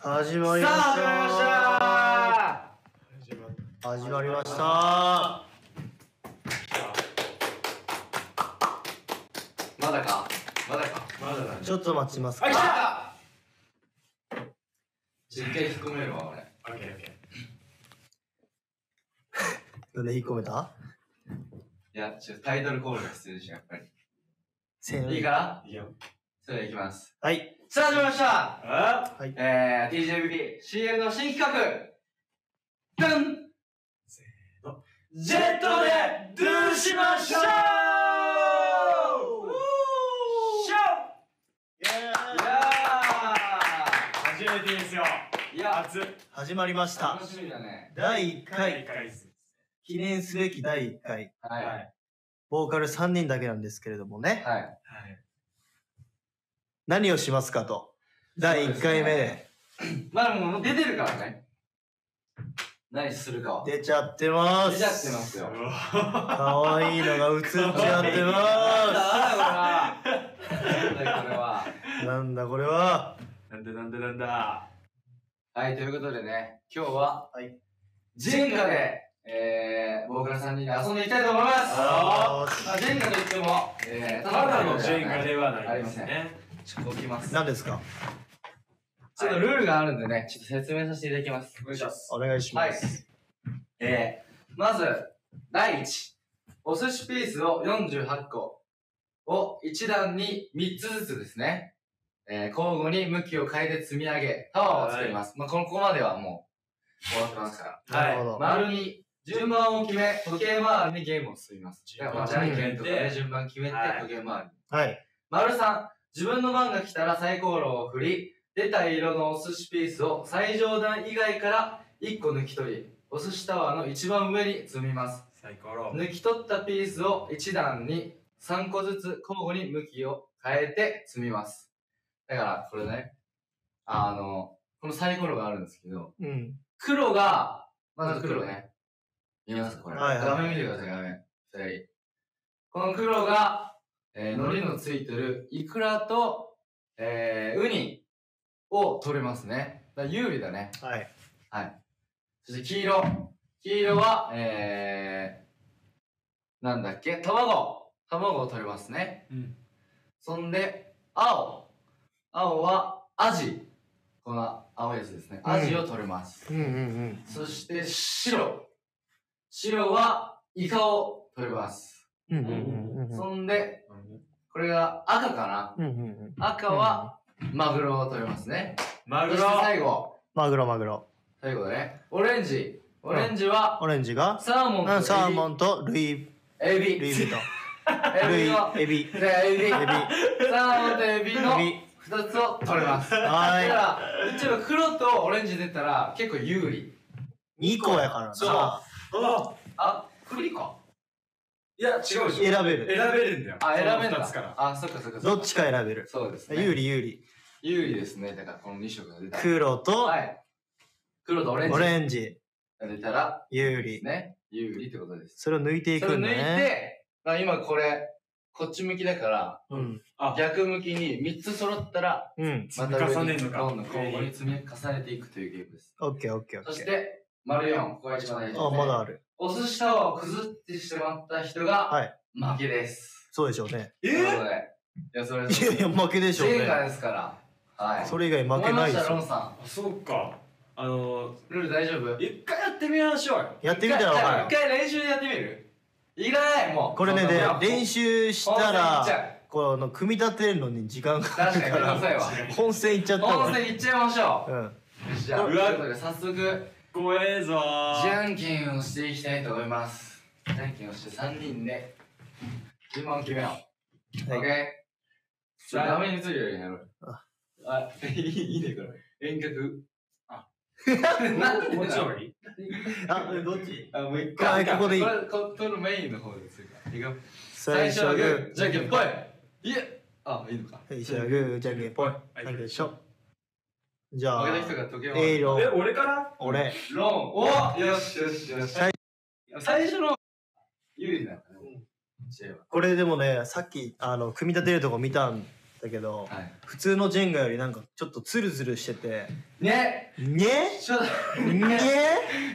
始まりましさあ始まりました。た始まりました。まだか？まだか？まだだ。ねちょっと待ちますあ来た！あちょ一回引っ込めるわ俺。オッケーオッケ なんで引っ込めた？いやちょっとタイトルコールが必要でしょやっぱり。せーの。いいかな？ーいいよ。それではいきます。はいさあ始まりました。あえー、TJBBCM の新企画。ドン。せーの。ジェットでドゥしましょう。シイエョー。いーイ。や初めてですよ。ーいや。初。始まりました。楽しみだね。第1回。記念すべき第1回。はい。ボーカル3人だけなんですけれどもね。はい。はい何をしますかと。第1回目で。まあでももう出てるからね。何するかは。出ちゃってま出ちゃってすますよ。うわかわいいのが映っちゃってなんだまなんだこれは。すなんだこれは。なんでなんでなんだ。はいということでね。今日ははい。ジェンガでえー、ボーカル3人で遊んでいきたいと思います。あまあ、ジェンガといっても、えー、ただのジェンガではないですねちょっと置きます。何ですか？ちょっとルールがあるんでねちょっと説明させていただきます。お願いします。お願いします。えー、まず、第一、お寿司ピースを48個を一段に3つずつですね、えー、交互に向きを変えて積み上げ、タワーを作ります。まあ、このここまではもう終わってますから。なるほど。丸に順番を決め、時計回りにゲームを進みます。順番まあじゃんけんとかで決めて順番決めてはい。時計回り。はい。丸3、自分の番が来たらサイコロを振り、出た色のお寿司ピースを最上段以外から1個抜き取り、お寿司タワーの一番上に積みます。サイコロ抜き取ったピースを1段に3個ずつ交互に向きを変えて積みます。だから、これね、あの、このサイコロがあるんですけど、うん黒が、まず黒ね。見えますこれ。はいはい画面見てください、画面。二人。この黒が、えー、海苔のついてるイクラと、えー、ウニを取れますね。だ有利だね。はいはい。そして黄色。黄色は、えー、なんだっけ？卵。卵を取れますね。うんそんで、青。青はアジ。この青いやつですね。アジを取れます。うんうんうんそして白。白はイカを取れます。うんうんうんうんそんで、これが赤かな？うんうんうん赤はマグロを取れますね。そしてマグロ最後。マグロマグロ最後だね。オレンジ。オレンジはオレンジが？サーモンとエビ。うんサーモンとルイエビ。ルイ・ヴィトンエビの。エビでエビ。エビサーモンとエビの二つを取れます。だかはら、一応黒とオレンジ出たら結構有利。い2個やからそうなああ、栗か。いや違うでしょ選べる選べるんだよあ、選べんだその二つから。あ、そっかそっか。どっちか選べるそうですね。有利有利有利ですね。だからこの2色が出たら。黒とはい。黒とオレンジオレンジが出たら、有利ね。有利ってことです。それを抜いていそれ抜いくんだねて、まあ、今これ、こっち向きだから、うんあ逆向きに3つ揃ったら、うん積み重ねるのかどんどん交互に積み重ねていくというゲームです。オッケーオッケーオそッケーして、丸4、ここが一番大事で。す、あね。まだある。お寿司タワーを崩ってしまった人が、はい。負けです。そうでしょうね。えといや、それ、いやいや負けでしょうジェンガねですから。はい。それ以外負けないで思ましたロすよンさあそうか。あのん。ルール大丈夫？一回やってみましょうよ。やってみたら分かる。一回練習でやってみる？いらないもう。これねで練習したらこの組み立てるのに時間がかか確かにるかめんどくさいわ。ら本戦行っちゃった本わ戦行っちゃいましょう。んう。よしじゃあ、うわ。早速、怖えぞじゃんけんをしていきたいと思います。じゃんけんをして3人で、順番を決めよう。はい OK? ちょっと画面にるようにやろう。ああ、いいいいね、これ。遠隔。あ。なんでもうちょいあどっち？あ、もう一はい回。ここでいいこれ、ここのメインの方です。い最初はグーじゃんけんぽいいえあ、いいのか。最初はグーじゃんけんぽいはいなんでしょじゃあ負けた人が時計をエイロえ俺。から？俺。ロン。およしよしよしはい最初。の有利だからね。これでもねさっきあの組み立てるとこ見たんだけどはい。普通のジェンガよりなんかちょっとツルツルしてて。ね。ね？ちょっとね。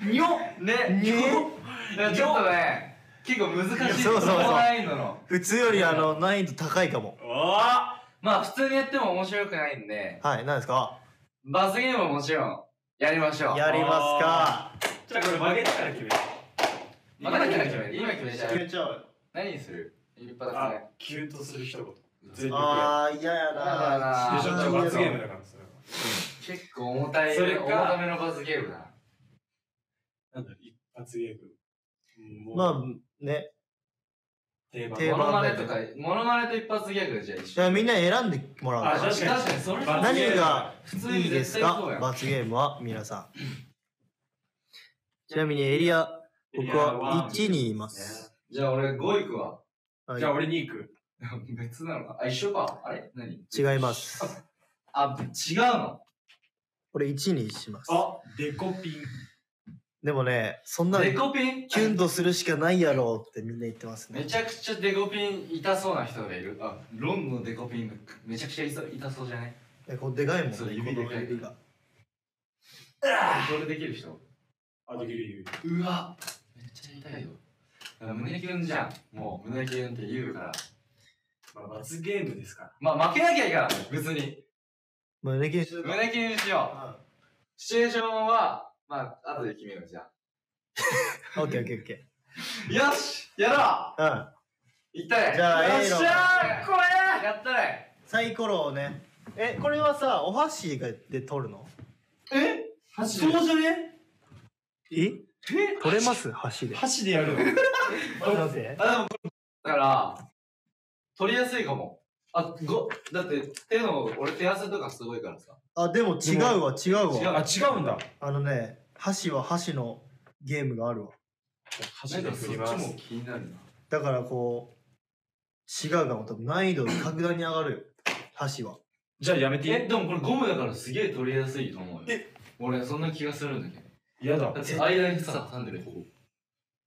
にょね？にょいやちょっとね結構難しい。そうそうそう。高難易度の。普通よりあの難易度高いかも。おー。まあ普通にやっても面白くないんで。はい何ですか？罰ゲームももちろんやりましょう。やりますか。じゃあこれ曲げてから決める今から決める今決めちゃうめちゃう。何にする？一発あ目キュンとする一言全力あー嫌ややだな。なでしょちょ罰ゲームだからそれは結構重たいそれか重ための罰ゲームだ。なんだ一発ゲーム。まあね定番。定番モノマネとかモノマネと一発ギャグじゃあ一じゃあ緒みんな選んでもらおう。かあ確かに確かにそれ罰何が普通にいいですか？罰ゲームは皆さん。ちなみにエリア僕は1にいます。じゃあ俺5行くわ。はい。じゃあ俺に行く。別なのか。あ一緒か。あれ？何？違います。あ違うの？俺1にします。あデコピンでもねそんなデコピン？キュンとするしかないやろうってみんな言ってますね。めちゃくちゃデコピン痛そうな人がいる。あロンのデコピンがめちゃくちゃ痛痛そうじゃない？えこれでかいもんねそうこ指でかいの指が。これできる人？あできるうわめっちゃ痛いよ。だから胸キュンじゃん。もう胸キュンって言うから。まあ罰ゲームですから。まあ負けなきゃいいから別に。胸キュンするか。胸キュンしよう。シチュエーションはまあ後で決めようじゃあ。オッケーオッケーオッケよしやろーうん。ういったれじゃあよっしゃーこれやったれサイコロをね。えこれはさお箸がで取るの？え？箸そうじゃね？え？え？取れます？箸で。箸でやるの？なぜあでもだから取りやすいかもあごだって手の俺手汗とかすごいからさ。あでも違うわ違う違うわあ違うんだ。あのね箸は箸のゲームがあるわ。箸で振りますそっちも気になるな。だからこう違うかも。多分難易度格段に上がるよ。箸は。じゃあやめて。いいえでもこれゴムだからすげえ取りやすいと思うよ。え俺そんな気がするんだけど。嫌だ。だって間にさ挟んでるここ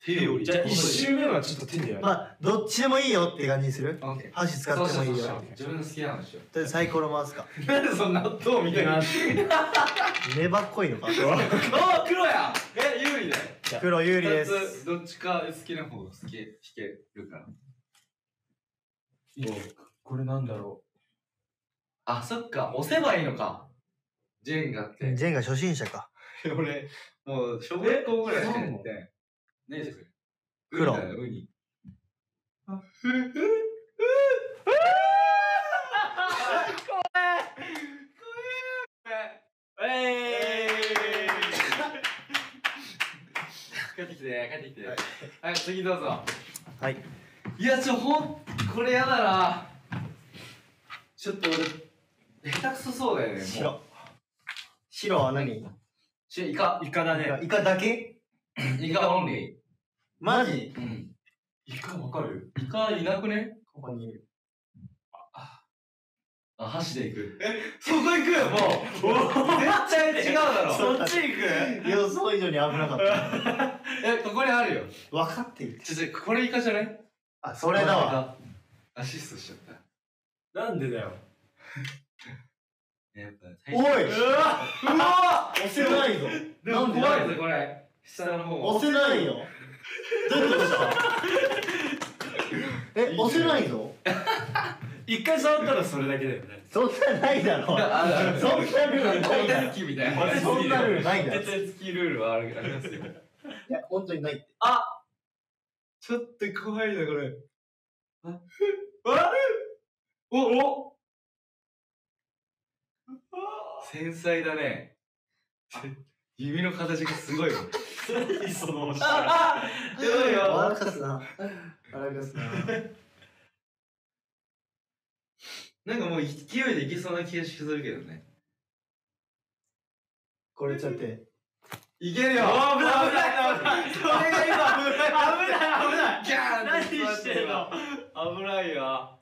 手より。じゃあ一細い周目はちょっと手でやる。まあどっちでもいいよって感じにする？オッケー。箸使ってもいいよ。自分の好きなのしよとりあえずサイコロ回すか。うなんでそんな納豆みたいな粘っこいのか？あ黒や！え有利だよ。黒有利で二すつどっちか好きな方が好き引けるから。これなんだろあそっか。押せばいいのか。ジェンガって。ジェンが初心者か。俺もう小学校ぐらいしかやえってない何それ？黒。ウニだよウニあうえ帰ってきて帰ってきて。はい。次どうぞ。はい。いやちょほんこれやだな。ちょっと俺下手くそそうだよねもう。白。白は何？しイカ。イカだね。イカだけ？イカオンリー。マジ？うん。イカわかる？イカいなくね？ここにいる。あ箸でいく。えそこ行く？よもう。絶対違うだろ。そっち行く？予想以上に危なかった。えここにあるよ。分かっているちょちょこれイカじゃない？あそれだわ。アシストしちゃった。なんでだよ。やっぱおい！うわうわ押せないぞ。でも怖いぞこれ下の方。押せないよ。どういうことした え押せないぞ。一回触ったらそれだけだよね。そんなないだろ。そんなルールない絶だろ。みたいなそんなルールないだろ。絶対付きルールはあるありますよいや本当にないって。ちょっと怖いなこれ。ああおお。繊細だね指の形がすごいわ。何そのああやばいよ。笑かすな。笑かすな。なんかもう勢いでいきそうな気がするけどね。これちょっていけるよ。危ない危ない危ないそれが今危ない危ない。危ないギャーン何してんの危ないよ。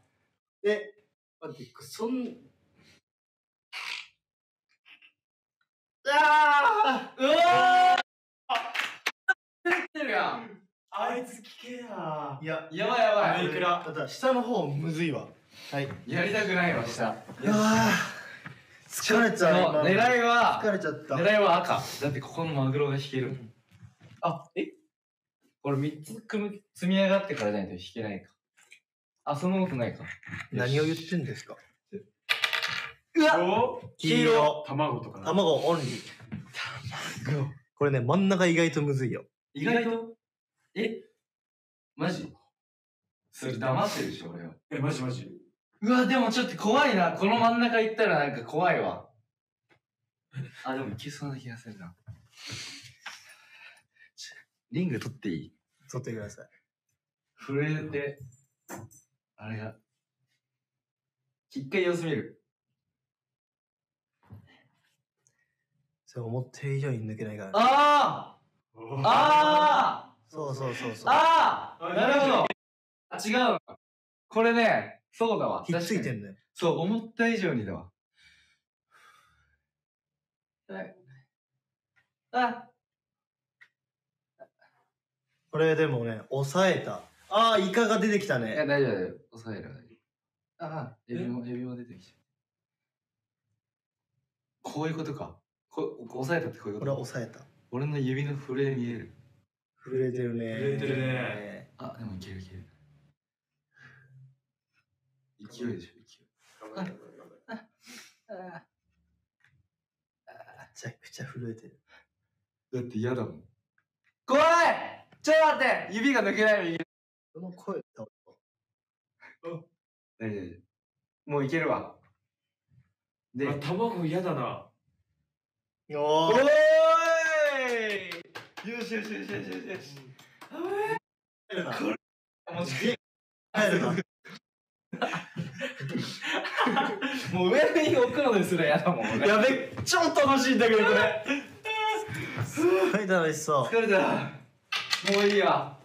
え待ってそん。あーうわー。ってるやんあいつ聞けや。いややばいやばい。メイクラだったら下の方むずいわ。はい。やりたくないわ下。いやー。疲れちゃう狙いは疲れちゃった。狙いは赤。だってここのマグロが引ける。あえ？これ3つ組み積み上がってからじゃないと引けないか。あそんなことないか。何を言ってんですか？うわ！お黄色。卵とか。な。卵オンリー これね真ん中意外とむずいよ。意外と？え？マジ？それ黙ってるでしょ俺は。え、マジマジ。うわでもちょっと怖いな。この真ん中行ったらなんか怖いわ。あでもいけそうな気がするな。リング取っていい？取ってください。震えて。あれが。一回様子見るそれ思ってる以上に抜けないからね。あー。あそうそうそうーそう。ああー。なるほど。あ違うのこれねそうだわ。ひっついてんのよ。そう思った以上にだわ。はいあ。これでもね抑えた。ああイカが出てきたいやね大丈夫大丈夫。抑えるああエビもエビも出てきちゃう。こういうことかこ抑えたってこういうこれはこと抑えた。俺の指の震え見える。震えてるね。震えてるね。あでもいけるいける。勢いでしょ勢い。あめちゃくちゃ震えてる。だって嫌だもん。怖い！ちょっと待って指が抜けない右この声だ大丈夫大丈夫。もういけるわ。であ、卵嫌だな。おーい。よしよしよしよしよし。よし帰るなこれ？もう帰るなもう上に置くのですら嫌だもん俺やべ、超楽しいんだけど、これ。すごい楽しそう疲れた。もういいわ。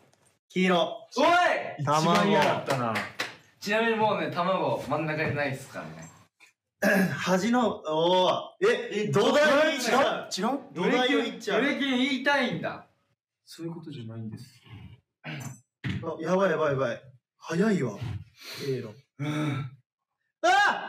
黄色。おい！一番嫌だったな。ちなみにもうね卵真ん中にないっすからね 端のおおえ土台に行っちゃう。違う土台をいっちゃう。ブレキン言いたいんだ。そういうことじゃないんです。あやばいやばいやばい。早いわ。経路うん。あ